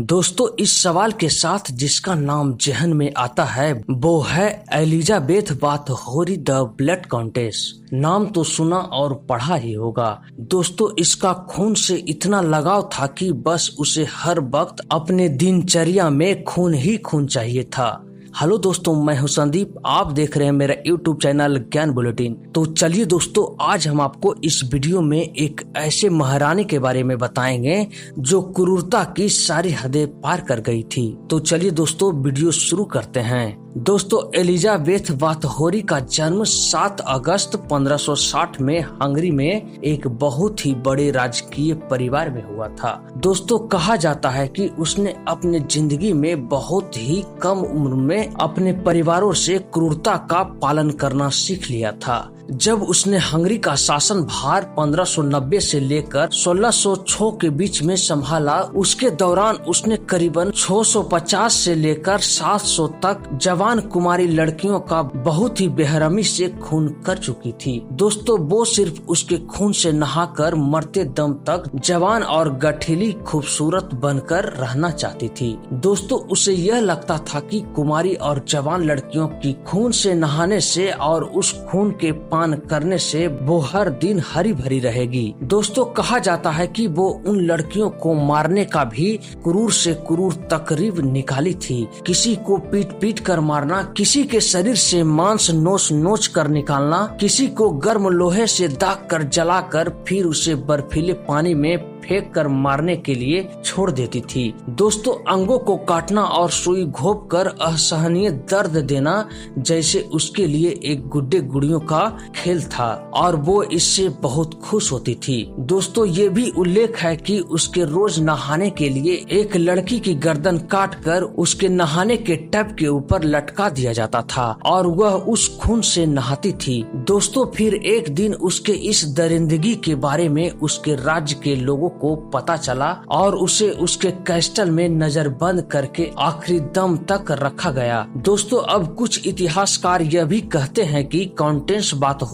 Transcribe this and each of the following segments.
दोस्तों, इस सवाल के साथ जिसका नाम जहन में आता है, वो है एलिजाबेथ बात होरी द ब्लड कॉन्टेस नाम तो सुना और पढ़ा ही होगा। दोस्तों, इसका खून से इतना लगाव था कि बस उसे हर वक्त अपने दिनचर्या में खून ही खून चाहिए था। हेलो दोस्तों, मैं हूँ संदीप। आप देख रहे हैं मेरा यूट्यूब चैनल ज्ञान बुलेटिन। तो चलिए दोस्तों, आज हम आपको इस वीडियो में एक ऐसे महारानी के बारे में बताएँगे जो क्रूरता की सारी हदें पार कर गई थी। तो चलिए दोस्तों, वीडियो शुरू करते हैं। दोस्तों, एलिजाबेथ वाथहोरी का जन्म 7 अगस्त 1560 में हंगरी में एक बहुत ही बड़े राजकीय परिवार में हुआ था। दोस्तों, कहा जाता है कि उसने अपने ज़िंदगी में बहुत ही कम उम्र में अपने परिवारों से क्रूरता का पालन करना सीख लिया था। जब उसने हंगरी का शासन भार 1590 से लेकर 1606 के बीच में संभाला, उसके दौरान उसने करीबन 650 से लेकर 700 तक जवान कुमारी लड़कियों का बहुत ही बेहरमी से खून कर चुकी थी। दोस्तों, वो सिर्फ़ उसके खून से नहाकर मरते दम तक जवान और गठीली खूबसूरत बनकर रहना चाहती थी। दोस्तों, उसे यह लगता था कि कुमारी और जवान लड़कियों की खून से नहाने से और उस खून के करने से वो हर दिन हरी भरी रहेगी। दोस्तों, कहा जाता है कि वो उन लड़कियों को मारने का भी क्रूर से क्रूर तकरीब निकाली थी। किसी को पीट पीट कर मारना, किसी के शरीर से मांस नोच नोच कर निकालना, किसी को गर्म लोहे से दाग कर जला कर फिर उसे बर्फीले पानी में फेंक कर मारने के लिए छोड़ देती थी। दोस्तों, अंगों को काटना और सुई घोप कर असहनीय दर्द देना जैसे उसके लिए एक गुड्डे गुड़ियों का खेल था और वो इससे बहुत खुश होती थी। दोस्तों, ये भी उल्लेख है कि उसके रोज नहाने के लिए एक लड़की की गर्दन काट कर उसके नहाने के टब के ऊपर लटका दिया जाता था और वह उस खून से नहाती थी। दोस्तों, फिर एक दिन उसके इस दरिंदगी के बारे में उसके राज्य के लोगों को पता चला और उसे उसके कैस्टल में नजरबंद करके आखिरी दम तक रखा गया। दोस्तों, अब कुछ इतिहासकार यह भी कहते हैं कि कॉन्टेंस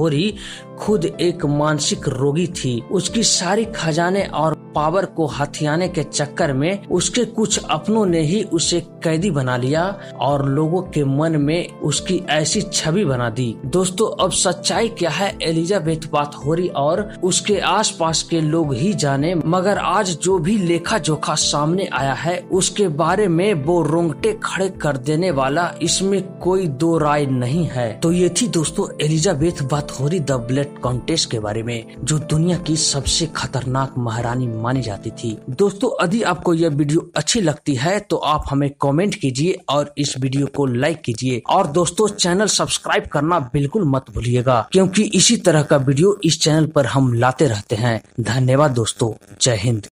रही खुद एक मानसिक रोगी थी। उसकी सारी खजाने और पावर को हथियाने के चक्कर में उसके कुछ अपनों ने ही उसे कैदी बना लिया और लोगों के मन में उसकी ऐसी छवि बना दी। दोस्तों, अब सच्चाई क्या है? एलिजाबेथ रही और उसके आसपास के लोग ही जाने मगर आज जो भी लेखा जोखा सामने आया है, उसके बारे में वो रोंगटे खड़े कर देने वाला इसमें कोई दो राय नहीं है। तो ये थी दोस्तों एलिजाबेथ रही द ब्लड कॉन्टेस्ट के बारे में, जो दुनिया की सबसे खतरनाक महारानी मानी जाती थी। दोस्तों, यदि आपको यह वीडियो अच्छी लगती है तो आप हमें कमेंट कीजिए और इस वीडियो को लाइक कीजिए। और दोस्तों, चैनल सब्सक्राइब करना बिल्कुल मत भूलिएगा, क्योंकि इसी तरह का वीडियो इस चैनल पर हम लाते रहते हैं। धन्यवाद दोस्तों। जय हिंद।